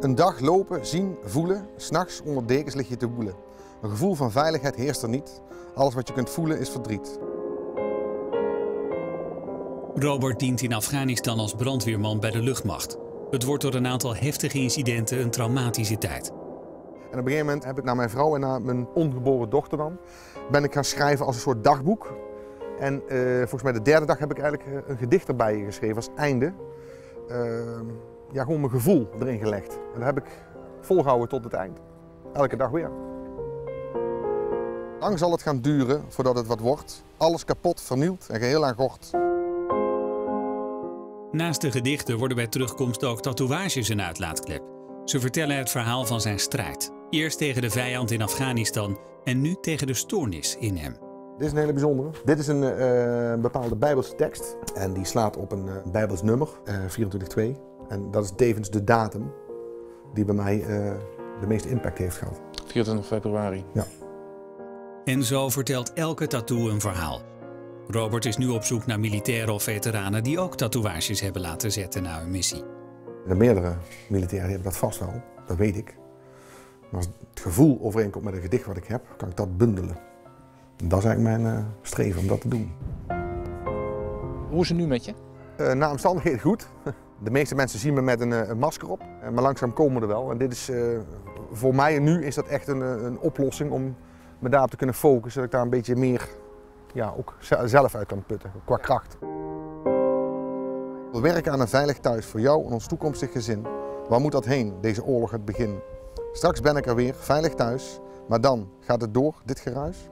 Een dag lopen, zien, voelen, s'nachts onder dekens lig je te woelen. Een gevoel van veiligheid heerst er niet. Alles wat je kunt voelen is verdriet. Robert dient in Afghanistan als brandweerman bij de luchtmacht. Het wordt door een aantal heftige incidenten een traumatische tijd. En op een gegeven moment heb ik naar mijn vrouw en naar mijn ongeboren dochter dan, ben ik gaan schrijven als een soort dagboek. En eh, volgens mij de derde dag heb ik eigenlijk eh, een gedicht erbij geschreven als einde. Uh, ja, gewoon mijn gevoel erin gelegd. En dat heb ik volgehouden tot het eind. Elke dag weer. Lang zal het gaan duren voordat het wat wordt. Alles kapot, vernield en geheel aan gort. Naast de gedichten worden bij terugkomst ook tatoeages een uitlaatklep. Ze vertellen het verhaal van zijn strijd. Eerst tegen de vijand in Afghanistan en nu tegen de stoornis in hem. Dit is een hele bijzondere. Dit is een uh, bepaalde Bijbelse tekst en die slaat op een uh, Bijbels nummer, uh, 24-2. En dat is tevens de datum die bij mij de meeste impact heeft gehad. 24 februari. Ja. En zo vertelt elke tattoo een verhaal. Robert is nu op zoek naar militairen of veteranen die ook tatoeages hebben laten zetten na hun missie. De meerdere militairen hebben dat vast wel, dat weet ik. Maar als het gevoel overeenkomt met een gedicht wat ik heb, kan ik dat bundelen. En dat is eigenlijk mijn uh, streven om dat te doen. Hoe is het nu met je? Uh, naar omstandigheden goed. De meeste mensen zien me met een, een masker op, maar langzaam komen we er wel. En dit is, uh, voor mij nu is dat echt een, een oplossing om me daarop te kunnen focussen, dat ik daar een beetje meer ja, ook zelf uit kan putten, qua kracht. We werken aan een veilig thuis voor jou en ons toekomstig gezin. Waar moet dat heen, deze oorlog het begin? Straks ben ik er weer, veilig thuis. Maar dan, gaat het door, dit geruis?